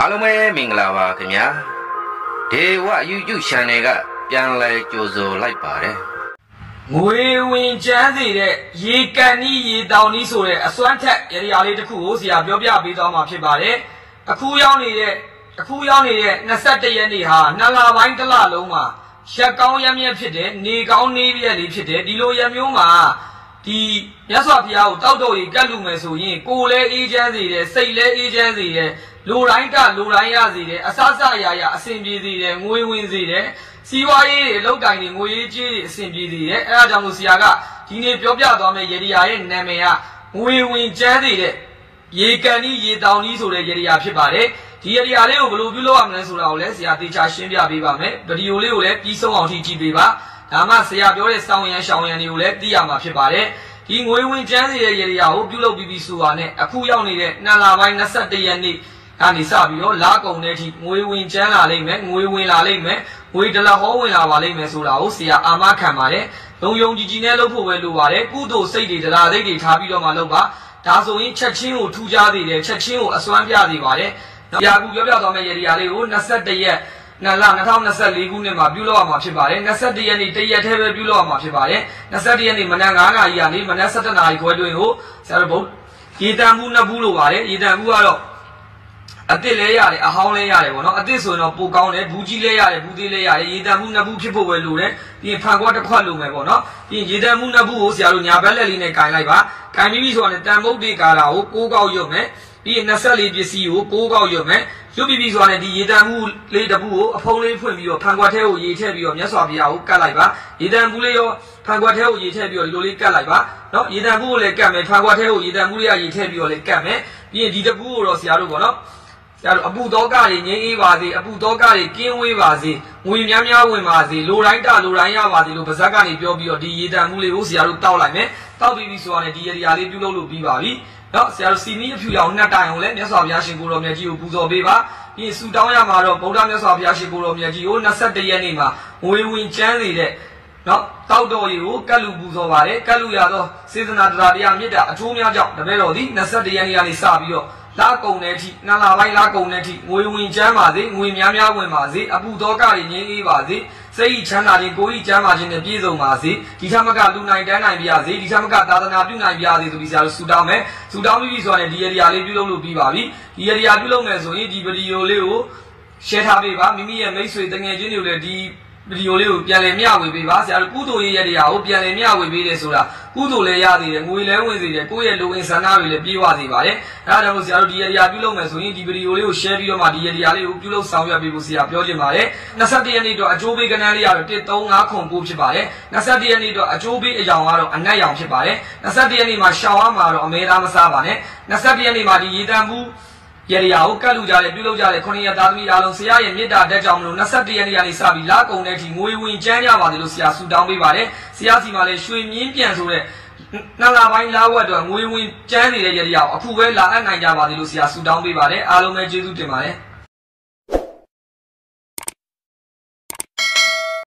အားလုံးပဲမင်္ဂလာပါခင်ဗျာဒေဝ YouTube Channel ကပြန်လည်ကြိုဆိုလိုက်ပါတယ်ငွေဝင်ကျန်းစေတဲ့ရေကန်ဤရေတောင်ဤဆိုတဲ့အစွမ်းထက်ရရာလေးတစ်ခုကိုဆရာပြောပြပေးသွားမှာဖြစ်ပါတယ်အခုရောက်နေတဲ့အခုရောက်နေတဲ့21ရက်နေ့ဟာနှစ်လပိုင်းတစ်လလုံးမှာရက်ကောင်းရက်မြက်ဖြစ်တဲ့နေကောင်းနေပြက်လေးဖြစ်တဲ့ဒီလိုရက်မျိုးမှာဒီမြတ်စွာဘုရားကိုတောက်တော့ရေကတ်လူမယ်ဆိုရင်ကိုယ်လည်းအေးချမ်းစေတယ်စိတ်လည်းအေးချမ်းစေတယ် လူတိုင်းကလူတိုင်းရစေတယ်အစစအရာရာအစဉ်ပြေစေတယ်ငွေဝင်စေတယ်စီးပွားရေးတွေအလုပ်ကိုင်တွေငွေရေးကြေးတွေအစဉ်ပြေစေတယ်အဲဒါကြောင့်လို့ဆရာကဒီနေ့ပြောပြသွားမယ့်ရေဒီယာရဲ့နာမည်ကငွေဝင်ကျန်းစေတဲ့ရေကန်ဤရေတောင်ဤဆိုတဲ့ရေဒီယာဖြစ်ပါတယ်ဒီရေဒီယာလေးကိုဘယ်လိုပြုလုပ်ရမလဲဆိုတာကိုလည်းဆရာသေချာရှင်းပြပေးပါမယ်ဗီဒီယိုလေးကိုလည်းပြီးဆုံးအောင်ထိကြည့်ပေးပါဒါမှဆရာပြောတဲ့စောင်းရန်ရှောင်းရန်တွေကိုလည်းသိရမှာဖြစ်ပါတယ်ဒီငွေဝင်ကျန်းစေတဲ့ရေဒီယာကိုပြုလုပ်ပြီးပြီးဆိုတာနဲ့အခုရောက်နေတဲ့နှစ်လပိုင်း21ရက်နေ့ ကနေစပြီးတော့လာကုံတဲ့အထိငွေဝင်ကျန်းလာလိမ့်မယ်ငွေဝင်လာလိမ့်မယ်ငွေဒလဟောဝင်လာပါလိမ့်မယ်ဆိုတာကိုဆရာအာမခံပါတယ်လုံယုံကြည်ကြည်နဲ့လုပ်ဖို့ပဲလိုပါတယ်ကုသိုလ်စိတ်တွေတရားစိတ်တွေထားပြီးတော့မှလုပ်ပါဒါဆိုရင်ချက်ချင်းကိုထူးခြားသေးတယ်ချက်ချင်းကိုအစွမ်းပြသေးပါတယ်။ရာကူပြောပြသွားမယ့်ရေဒီယာလေးကို21ရက်နလ2024ခုနှစ်မှာပြုလုပ်ရမှာဖြစ်ပါတယ်21ရက်နေ့တရက်တည်းပဲပြုလုပ်ရမှာဖြစ်ပါတယ်21ရက်နေ့မနက်9:00နာရီကနေမနက်7:00နာရီခွဲတွင်ကိုဆရာတို့ဘုရေတံမှုနှစ်ဘူးလို့ပါတယ်ရေတံမှုကတော့ အစ်စ်လဲရတယ်အဟောင်းလဲရတယ်ပေါ့နော်အစ်စ်ဆိုရင်တော့ပိုကောင်းတယ်ဘူးကြီးလဲရတယ်ဘူးသေးလဲရတယ်ရေတံမှုနှစ်ဘူးဖြစ်ဖို့ပဲလိုတယ်ပြီးရင်ဖန်ခွက်တစ်ခွက်လိုမယ်ပေါ့နော်ပြီးရင်ရေတံမှုနှစ်ဘူးကိုဆရာတို့ညာဘက်လက်လေးနဲ့ကင်လိုက်ပါကင်ပြီးပြီဆိုတော့တန်မုတ်တွေကာတာကိုကိုးကောက်ရုပ်မယ်ပြီးရင်24ပစ္စည်းကိုကိုးကောက်ရုပ်မယ်ရုပ်ပြီးပြီဆိုတာနဲ့ဒီရေတံမှုလေးတစ်ဘူးကိုအဖုံးလေးဖွင့်ပြီးတော့ဖန်ခွက်ထဲကိုရေထည့်ပြီးတော့မြတ်စွာဘုရားကိုကတ်လိုက်ပါရေတံမှုလေးရောဖန်ခွက်ထဲကိုရေထည့်ပြီးတော့ဒီလိုလေးကတ်လိုက်ပါနော်ရေတံမှုကိုလည်းကတ်မယ်ဖန်ခွက်ထဲကိုရေတံမှုလေးကရေထည့်ပြီးတော့လည်းကတ်မယ်ပြီးရင်ဒီတစ်ဘူးကိုတော့ဆရာတို့ပေါ့နော် ဆရာတို့အပူသောကတွေငြိမ်းအေးပါစေအပူသောကတွေကင်းဝေးပါစေငွေများများဝင်ပါစေလိုတိုင်းတလိုတိုင်းရပါစေလို့ဗဇက်ကနေပြောပြီးတော့ဒီရေတံမှုလေးကိုဆရာတို့တောက်လိုက်မယ်တောက်ပြီးပြီဆိုတော့ဒီရေဒီယာလေးပြုလုပ်လို့ပြီးပါပြီနော်ဆရာတို့စီမီအဖြူရောင်နှစ်တိုင်အောင်လဲမြတ်စွာဘုရားရှင်ကိုတော်မြတ်ကြီးကိုပူဇော်ပေးပါပြီးဆူတောင်းရမှာတော့ဗုဒ္ဓမြတ်စွာဘုရားရှင်ကိုတော်မြတ်ကြီးကို21ရက်နေ့မှာငွေဝင်ကျန်းနေတဲ့နော်တောက်တော်ရီကိုကတ်လူပူဇော်ပါတယ်ကတ်လူရသောစေတနာတရားတရားမြတ်တာအကျိုးများကြောင့်တပည့်တော်သည်21ရက်နေ့ကနေစပြီးတော့ လာကုံတဲ့အထိနှစ်လပိုင်းလာကုံတဲ့အထိငွေဝင်ချမ်းပါစေငွေများများဝင်ပါစေအပူသောကတွေငြိမ်းအေးပါစေစိတ်ချမ်းသာခြင်းကိုယ်ဤချမ်းသာခြင်းနဲ့ပြည့်စုံပါစေဒီထမကလူနိုင်တန်းနိုင်ပြစေဒီထမကသာသနာပြုနိုင်ပြစေဆိုပြီးဆရာတို့ဆူတောင်းမယ်ဆူတောင်းပြီးပြီဆိုရင်ဒီရေဒီယာလေးပြုလုပ်လို့ပြီးပါပြီဒီရေဒီယာပြုလုပ်မယ်ဆိုရင်ဒီဗီဒီယိုလေးကို share ထားပေးပါမိမိရဲ့မိတ်ဆွေတငယ်ချင်းတွေကိုလည်းဒီ ဗီဒီယိုလေးကိုပြန်လည်မျှဝေပေးပါဆရာတို့ကုသိုလ်ရေးရတဲ့ဟာကိုပြန်လည်မျှဝေပေးတယ်ဆိုတာကုသိုလ်လည်းရသေးတယ်ငွေလည်းဝင်စေတယ်ကိုယ့်ရဲ့လူဝင်ဆန္ဒတွေလည်းပြေးဝစေပါတယ်အဲဒါကြောင့်ဆရာတို့ဒီရတရားပြုလုပ်မယ်ဆိုရင်ဒီဗီဒီယိုလေးကို share ပြီးတော့မှဒီရတရားလေးကိုပြုလုပ်ဆောင်ရွက်ပေးဖို့ဆရာပြောချင်ပါတယ်21ရက်နေ့တော့အကျိုးပေးကဏ္ဍလေးကတော့135ခုပို့ဖြစ်ပါတယ်21ရက်နေ့တော့အကျိုးပေးအယောင်ကတော့အနက်ရောင်ဖြစ်ပါတယ်21ရက်နေ့မှာရှောင်းရမှာတော့အမဲသားမစားပါနဲ့21ရက်နေ့မှာဒီရေတံဘူး ရရရာကိုကတ်လူကြတယ်ပြုလုပ်ကြတယ်ခုနှစ်ရက်သားသမီးအားလုံးဆရာရဲ့မေတ္တာတက်ကြောင့်မလို့21ရက်နေ့ကနေစပြီးလာကုန်တဲ့အထိငွေဝင်ကျန်းကြပါစေလို့ဆရာဆုတောင်းပေးပါတယ်ဆရာစီမှာလည်းရွှေမြင်းပြန်ဆိုတဲ့နှစ်လပိုင်းလာဝက်တော့ငွေဝင်ကျန်းနေတဲ့ရရရာကိုအခုပဲလာအပ်နိုင်ကြပါစေလို့ဆရာဆုတောင်းပေးပါတယ်အားလုံးပဲကျေးဇူးတင်ပါတယ်